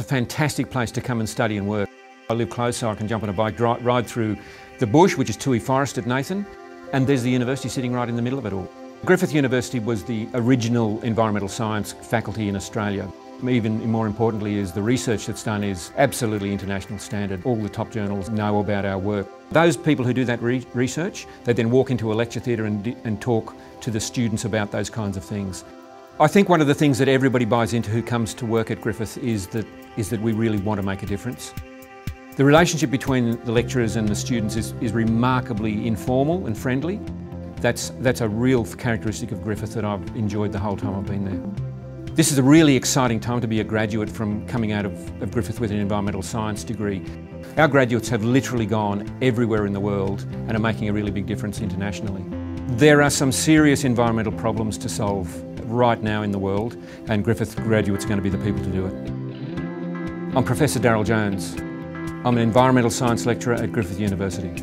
It's a fantastic place to come and study and work. I live close so I can jump on a bike, ride through the bush, which is Toohey Forest at Nathan, and there's the university sitting right in the middle of it all. Griffith University was the original environmental science faculty in Australia. Even more importantly is the research that's done is absolutely international standard. All the top journals know about our work. Those people who do that re research, they then walk into a lecture theatre and, and talk to the students about those kinds of things. I think one of the things that everybody buys into who comes to work at Griffith is that, is that we really want to make a difference. The relationship between the lecturers and the students is, is remarkably informal and friendly. That's, that's a real characteristic of Griffith that I've enjoyed the whole time I've been there. This is a really exciting time to be a graduate from coming out of, of Griffith with an environmental science degree. Our graduates have literally gone everywhere in the world and are making a really big difference internationally. There are some serious environmental problems to solve right now in the world and Griffith graduates are going to be the people to do it. I'm Professor Darryl Jones. I'm an environmental science lecturer at Griffith University.